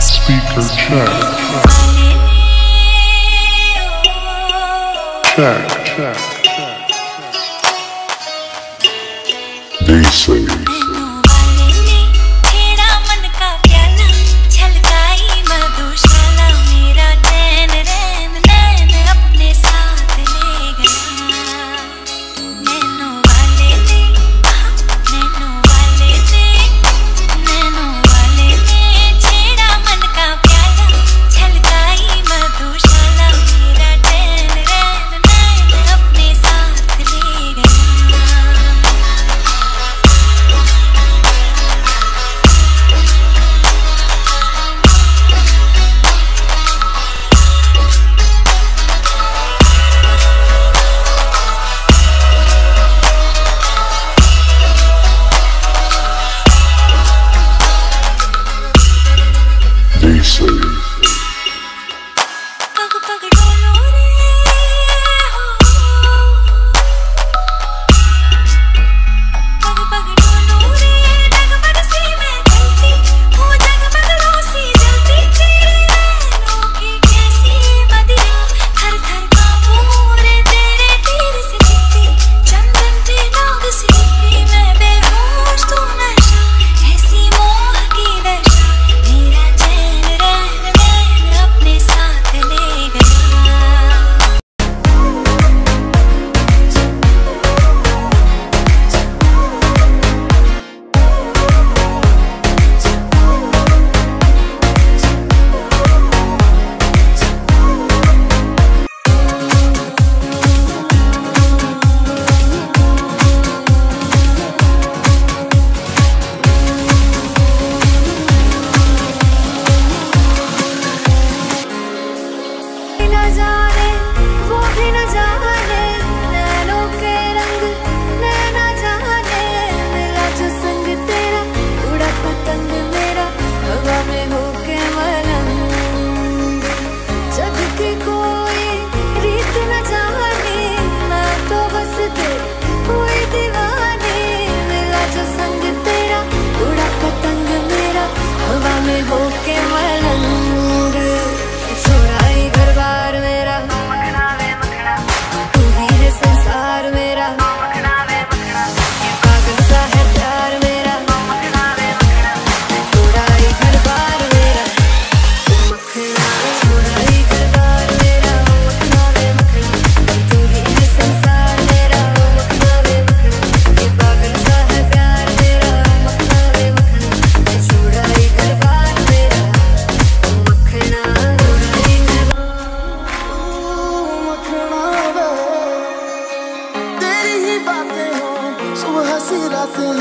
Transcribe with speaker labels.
Speaker 1: Speaker check. Check, check, check.
Speaker 2: They say slave. eyes are see that thing.